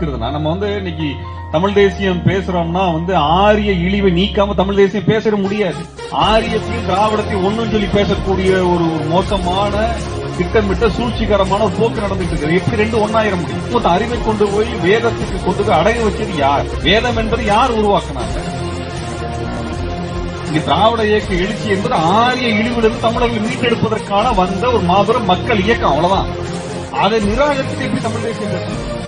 இருக்குதுன்னா நம்ம வந்து இன்னைக்கு தமிழ் தேசியம் பேசுறோம்னா வந்து ஆரிய இழிவை நீக்காம தமிழ் தேசியம் பேச முடியாது. ஆரியத்தையும் திராவிடத்தையும் ஒண்ணும் சொல்லி பேசக்கூடிய ஒரு மோசமான திட்டமிட்ட சூழ்ச்சிகரமான போக்கு நடந்துட்டு இருக்குது. எப்படி ரெண்டு ஒன்னாயிரம் முடியும்? அறிவை கொண்டு போய் வேதத்துக்கு கொண்டு போய் அடகு வச்சது யார்? வேதம் என்பது யார் உருவாக்குனாங்க? இன்னைக்கு திராவிட இயக்க எழுச்சி என்பது ஆரிய இழிவிலிருந்து தமிழர்கள் மீட்டெடுப்பதற்கான வந்த ஒரு மாபெரும் மக்கள் இயக்கம். அவ்வளவுதான். அதை நிராகரித்து எப்படி தமிழ் தேசியம் பேசுறது?